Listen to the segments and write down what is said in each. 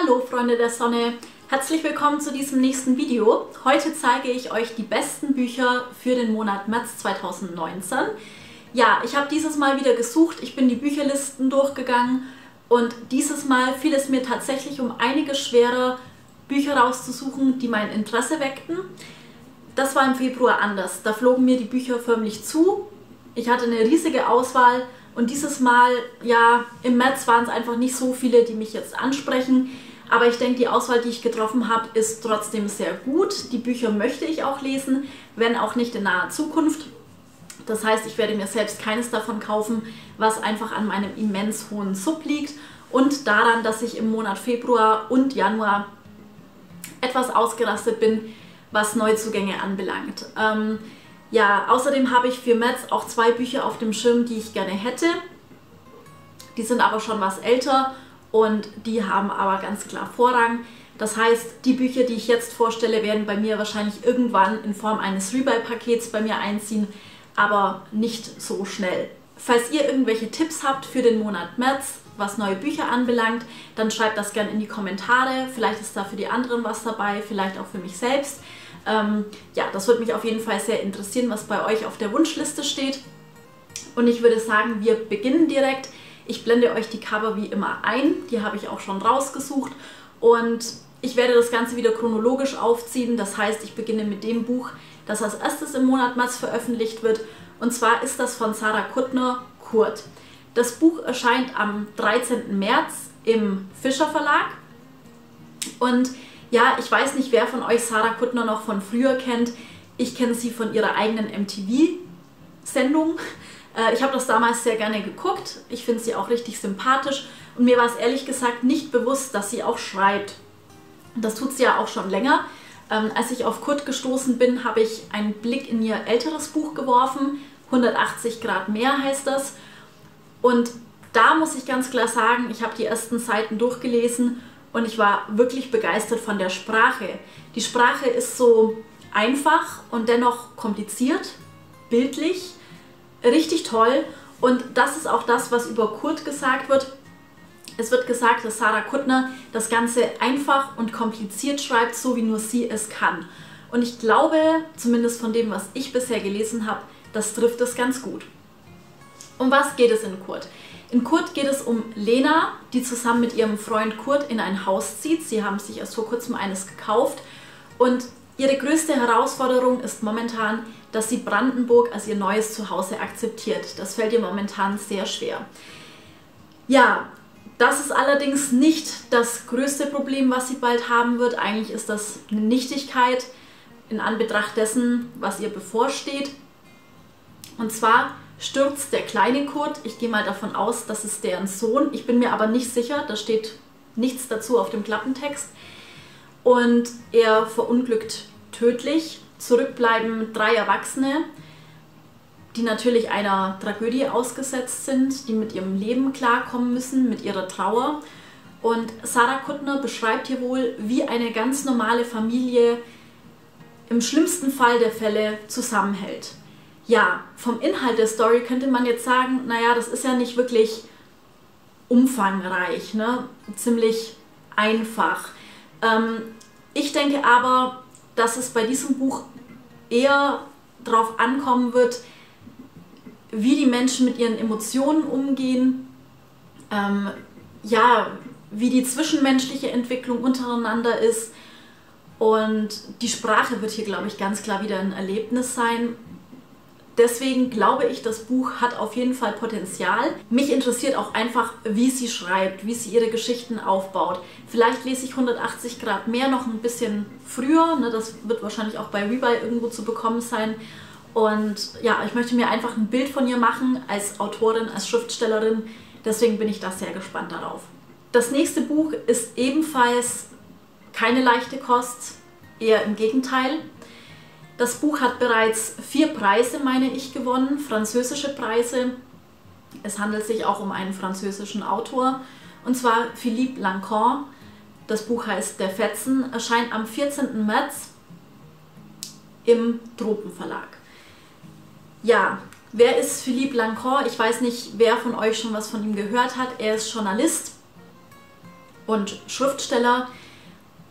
Hallo Freunde der Sonne, herzlich willkommen zu diesem nächsten Video. Heute zeige ich euch die besten Bücher für den Monat März 2019. Ja, ich habe dieses Mal wieder gesucht, ich bin die Bücherlisten durchgegangen und dieses Mal fiel es mir tatsächlich um einige schwerer, Bücher rauszusuchen, die mein Interesse weckten. Das war im Februar anders. Da flogen mir die Bücher förmlich zu. Ich hatte eine riesige Auswahl und dieses Mal, ja, im März waren es einfach nicht so viele, die mich jetzt ansprechen. Aber ich denke, die Auswahl, die ich getroffen habe, ist trotzdem sehr gut. Die Bücher möchte ich auch lesen, wenn auch nicht in naher Zukunft. Das heißt, ich werde mir selbst keines davon kaufen, was einfach an meinem immens hohen Sub liegt und daran, dass ich im Monat Februar und Januar etwas ausgerastet bin, was Neuzugänge anbelangt. Ähm, ja, außerdem habe ich für März auch zwei Bücher auf dem Schirm, die ich gerne hätte. Die sind aber schon was älter und die haben aber ganz klar Vorrang. Das heißt, die Bücher, die ich jetzt vorstelle, werden bei mir wahrscheinlich irgendwann in Form eines Rebuy-Pakets bei mir einziehen, aber nicht so schnell. Falls ihr irgendwelche Tipps habt für den Monat März, was neue Bücher anbelangt, dann schreibt das gerne in die Kommentare. Vielleicht ist da für die anderen was dabei, vielleicht auch für mich selbst. Ähm, ja, das würde mich auf jeden Fall sehr interessieren, was bei euch auf der Wunschliste steht. Und ich würde sagen, wir beginnen direkt. Ich blende euch die Cover wie immer ein. Die habe ich auch schon rausgesucht. Und ich werde das Ganze wieder chronologisch aufziehen. Das heißt, ich beginne mit dem Buch, das als erstes im Monat März veröffentlicht wird. Und zwar ist das von Sarah Kuttner, Kurt. Das Buch erscheint am 13. März im Fischer Verlag. Und ja, ich weiß nicht, wer von euch Sarah Kuttner noch von früher kennt. Ich kenne sie von ihrer eigenen MTV-Sendung. Äh, ich habe das damals sehr gerne geguckt. Ich finde sie auch richtig sympathisch. Und mir war es ehrlich gesagt nicht bewusst, dass sie auch schreibt. Das tut sie ja auch schon länger. Ähm, als ich auf Kurt gestoßen bin, habe ich einen Blick in ihr älteres Buch geworfen. 180 Grad mehr heißt das. Und da muss ich ganz klar sagen, ich habe die ersten Seiten durchgelesen und ich war wirklich begeistert von der Sprache. Die Sprache ist so einfach und dennoch kompliziert, bildlich richtig toll. Und das ist auch das, was über Kurt gesagt wird. Es wird gesagt, dass Sarah Kuttner das Ganze einfach und kompliziert schreibt, so wie nur sie es kann. Und ich glaube, zumindest von dem, was ich bisher gelesen habe, das trifft es ganz gut. Um was geht es in Kurt? In Kurt geht es um Lena, die zusammen mit ihrem Freund Kurt in ein Haus zieht. Sie haben sich erst vor kurzem eines gekauft. Und ihre größte Herausforderung ist momentan, dass sie Brandenburg als ihr neues Zuhause akzeptiert. Das fällt ihr momentan sehr schwer. Ja, das ist allerdings nicht das größte Problem, was sie bald haben wird. Eigentlich ist das eine Nichtigkeit in Anbetracht dessen, was ihr bevorsteht. Und zwar stürzt der kleine Kurt, ich gehe mal davon aus, das ist deren Sohn, ich bin mir aber nicht sicher, da steht nichts dazu auf dem Klappentext. Und er verunglückt tödlich Zurück bleiben drei Erwachsene, die natürlich einer Tragödie ausgesetzt sind, die mit ihrem Leben klarkommen müssen, mit ihrer Trauer. Und Sarah Kuttner beschreibt hier wohl, wie eine ganz normale Familie im schlimmsten Fall der Fälle zusammenhält. Ja, vom Inhalt der Story könnte man jetzt sagen, naja, das ist ja nicht wirklich umfangreich, ne? ziemlich einfach. Ähm, ich denke aber, dass es bei diesem Buch eher darauf ankommen wird, wie die Menschen mit ihren Emotionen umgehen, ähm, ja, wie die zwischenmenschliche Entwicklung untereinander ist. Und die Sprache wird hier, glaube ich, ganz klar wieder ein Erlebnis sein Deswegen glaube ich, das Buch hat auf jeden Fall Potenzial. Mich interessiert auch einfach, wie sie schreibt, wie sie ihre Geschichten aufbaut. Vielleicht lese ich 180 Grad mehr noch ein bisschen früher. Ne? Das wird wahrscheinlich auch bei Rebuy irgendwo zu bekommen sein. Und ja, ich möchte mir einfach ein Bild von ihr machen als Autorin, als Schriftstellerin. Deswegen bin ich da sehr gespannt darauf. Das nächste Buch ist ebenfalls keine leichte Kost, eher im Gegenteil. Das Buch hat bereits vier Preise, meine ich, gewonnen, französische Preise. Es handelt sich auch um einen französischen Autor, und zwar Philippe Lancon. Das Buch heißt Der Fetzen, erscheint am 14. März im Tropenverlag. Ja, wer ist Philippe Lancon? Ich weiß nicht, wer von euch schon was von ihm gehört hat. Er ist Journalist und Schriftsteller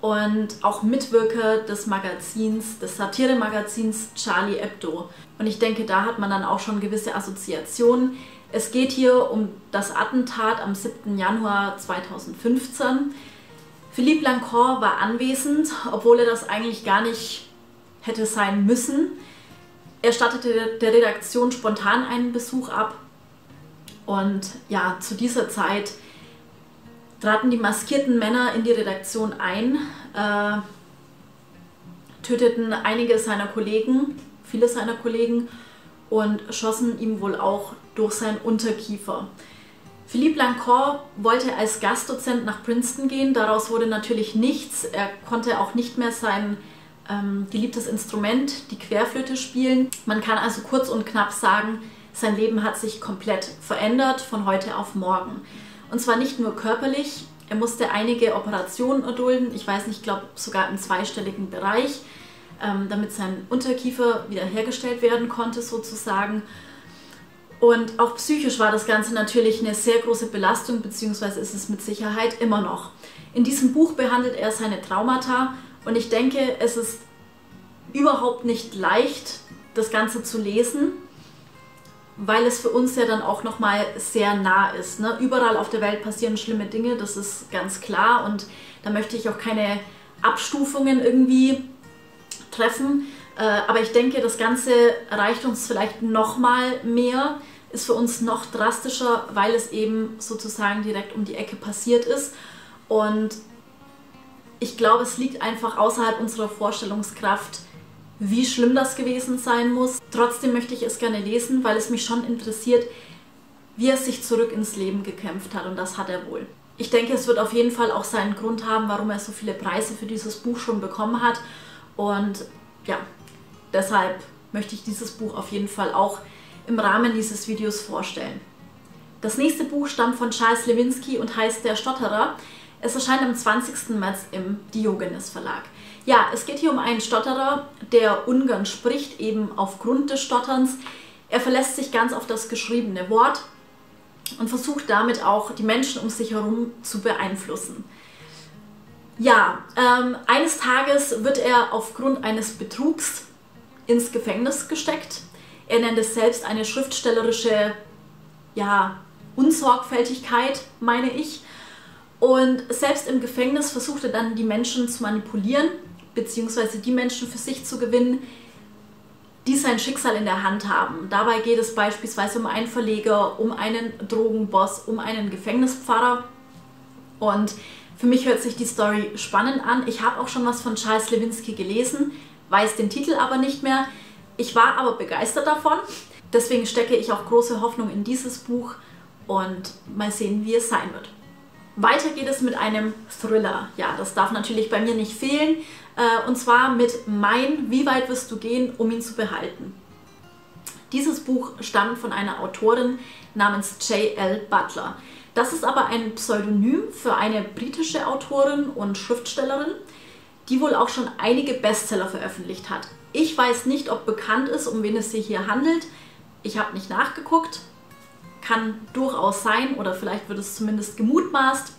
und auch Mitwirker des Magazins, des Satire-Magazins Charlie Hebdo. Und ich denke, da hat man dann auch schon gewisse Assoziationen. Es geht hier um das Attentat am 7. Januar 2015. Philippe Lancor war anwesend, obwohl er das eigentlich gar nicht hätte sein müssen. Er stattete der Redaktion spontan einen Besuch ab. Und ja, zu dieser Zeit traten die maskierten Männer in die Redaktion ein, äh, töteten einige seiner Kollegen, viele seiner Kollegen und schossen ihm wohl auch durch seinen Unterkiefer. Philippe Lancor wollte als Gastdozent nach Princeton gehen, daraus wurde natürlich nichts. Er konnte auch nicht mehr sein ähm, geliebtes Instrument, die Querflöte, spielen. Man kann also kurz und knapp sagen, sein Leben hat sich komplett verändert von heute auf morgen. Und zwar nicht nur körperlich, er musste einige Operationen erdulden, ich weiß nicht, ich glaube sogar im zweistelligen Bereich, ähm, damit sein Unterkiefer wiederhergestellt werden konnte sozusagen. Und auch psychisch war das Ganze natürlich eine sehr große Belastung, beziehungsweise ist es mit Sicherheit immer noch. In diesem Buch behandelt er seine Traumata und ich denke, es ist überhaupt nicht leicht, das Ganze zu lesen weil es für uns ja dann auch nochmal sehr nah ist. Ne? Überall auf der Welt passieren schlimme Dinge, das ist ganz klar und da möchte ich auch keine Abstufungen irgendwie treffen. Äh, aber ich denke, das Ganze erreicht uns vielleicht nochmal mehr, ist für uns noch drastischer, weil es eben sozusagen direkt um die Ecke passiert ist. Und ich glaube, es liegt einfach außerhalb unserer Vorstellungskraft, wie schlimm das gewesen sein muss. Trotzdem möchte ich es gerne lesen, weil es mich schon interessiert, wie er sich zurück ins Leben gekämpft hat und das hat er wohl. Ich denke, es wird auf jeden Fall auch seinen Grund haben, warum er so viele Preise für dieses Buch schon bekommen hat und ja, deshalb möchte ich dieses Buch auf jeden Fall auch im Rahmen dieses Videos vorstellen. Das nächste Buch stammt von Charles Lewinsky und heißt Der Stotterer. Es erscheint am 20. März im Diogenes Verlag. Ja, es geht hier um einen Stotterer, der Ungarn spricht, eben aufgrund des Stotterns. Er verlässt sich ganz auf das geschriebene Wort und versucht damit auch die Menschen um sich herum zu beeinflussen. Ja, ähm, eines Tages wird er aufgrund eines Betrugs ins Gefängnis gesteckt. Er nennt es selbst eine schriftstellerische ja, Unsorgfältigkeit, meine ich. Und selbst im Gefängnis versucht er dann die Menschen zu manipulieren beziehungsweise die Menschen für sich zu gewinnen, die sein Schicksal in der Hand haben. Dabei geht es beispielsweise um einen Verleger, um einen Drogenboss, um einen Gefängnispfarrer. Und für mich hört sich die Story spannend an. Ich habe auch schon was von Charles Lewinsky gelesen, weiß den Titel aber nicht mehr. Ich war aber begeistert davon. Deswegen stecke ich auch große Hoffnung in dieses Buch und mal sehen, wie es sein wird. Weiter geht es mit einem Thriller. Ja, das darf natürlich bei mir nicht fehlen. Äh, und zwar mit Mein, wie weit wirst du gehen, um ihn zu behalten. Dieses Buch stammt von einer Autorin namens J.L. Butler. Das ist aber ein Pseudonym für eine britische Autorin und Schriftstellerin, die wohl auch schon einige Bestseller veröffentlicht hat. Ich weiß nicht, ob bekannt ist, um wen es sich hier handelt. Ich habe nicht nachgeguckt, kann durchaus sein oder vielleicht wird es zumindest gemutmaßt,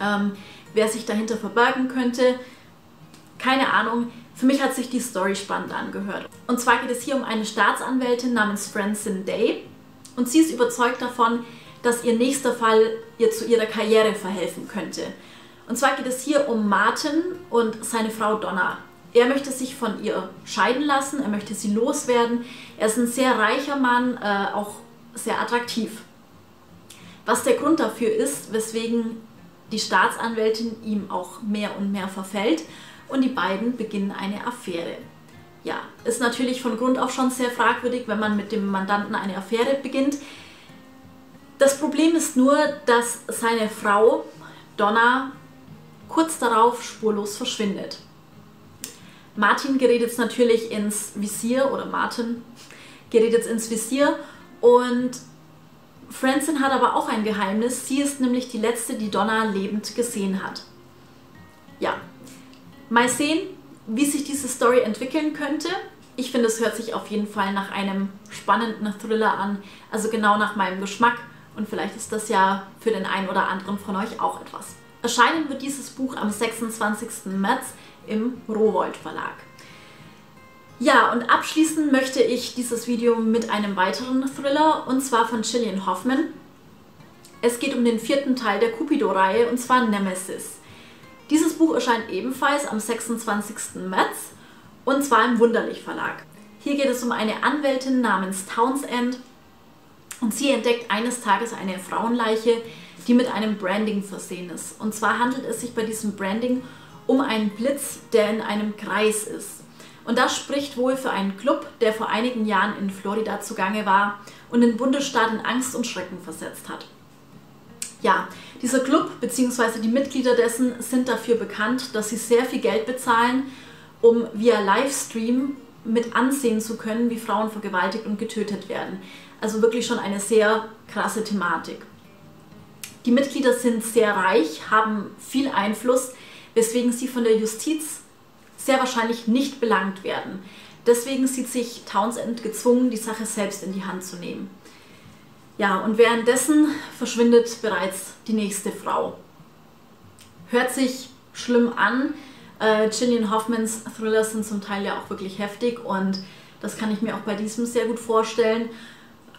ähm, wer sich dahinter verbergen könnte. Keine Ahnung. Für mich hat sich die Story spannend angehört. Und zwar geht es hier um eine Staatsanwältin namens Francine Day und sie ist überzeugt davon, dass ihr nächster Fall ihr zu ihrer Karriere verhelfen könnte. Und zwar geht es hier um Martin und seine Frau Donna. Er möchte sich von ihr scheiden lassen, er möchte sie loswerden. Er ist ein sehr reicher Mann, äh, auch sehr attraktiv. Was der Grund dafür ist, weswegen die Staatsanwältin ihm auch mehr und mehr verfällt und die beiden beginnen eine Affäre. Ja, ist natürlich von Grund auf schon sehr fragwürdig, wenn man mit dem Mandanten eine Affäre beginnt. Das Problem ist nur, dass seine Frau Donna kurz darauf spurlos verschwindet. Martin gerät jetzt natürlich ins Visier oder Martin gerät jetzt ins Visier und Francine hat aber auch ein Geheimnis. Sie ist nämlich die letzte, die Donna lebend gesehen hat. Ja, mal sehen, wie sich diese Story entwickeln könnte. Ich finde, es hört sich auf jeden Fall nach einem spannenden Thriller an, also genau nach meinem Geschmack. Und vielleicht ist das ja für den einen oder anderen von euch auch etwas. Erscheinen wird dieses Buch am 26. März im Rowold Verlag. Ja, und abschließen möchte ich dieses Video mit einem weiteren Thriller, und zwar von Gillian Hoffman. Es geht um den vierten Teil der Cupido-Reihe, und zwar Nemesis. Dieses Buch erscheint ebenfalls am 26. März, und zwar im Wunderlich Verlag. Hier geht es um eine Anwältin namens Townsend, und sie entdeckt eines Tages eine Frauenleiche, die mit einem Branding versehen ist. Und zwar handelt es sich bei diesem Branding um einen Blitz, der in einem Kreis ist. Und das spricht wohl für einen Club, der vor einigen Jahren in Florida zugange war und den Bundesstaat in Angst und Schrecken versetzt hat. Ja, dieser Club bzw. die Mitglieder dessen sind dafür bekannt, dass sie sehr viel Geld bezahlen, um via Livestream mit ansehen zu können, wie Frauen vergewaltigt und getötet werden. Also wirklich schon eine sehr krasse Thematik. Die Mitglieder sind sehr reich, haben viel Einfluss, weswegen sie von der Justiz sehr wahrscheinlich nicht belangt werden. Deswegen sieht sich Townsend gezwungen, die Sache selbst in die Hand zu nehmen. Ja, und währenddessen verschwindet bereits die nächste Frau. Hört sich schlimm an. Äh, Gillian Hoffmans Thriller sind zum Teil ja auch wirklich heftig und das kann ich mir auch bei diesem sehr gut vorstellen.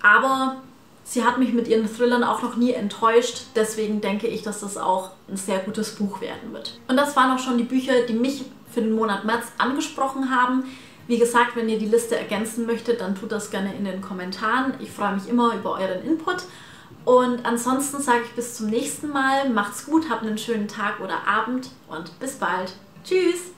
Aber sie hat mich mit ihren Thrillern auch noch nie enttäuscht. Deswegen denke ich, dass das auch ein sehr gutes Buch werden wird. Und das waren auch schon die Bücher, die mich für den Monat März angesprochen haben. Wie gesagt, wenn ihr die Liste ergänzen möchtet, dann tut das gerne in den Kommentaren. Ich freue mich immer über euren Input. Und ansonsten sage ich bis zum nächsten Mal. Macht's gut, habt einen schönen Tag oder Abend und bis bald. Tschüss!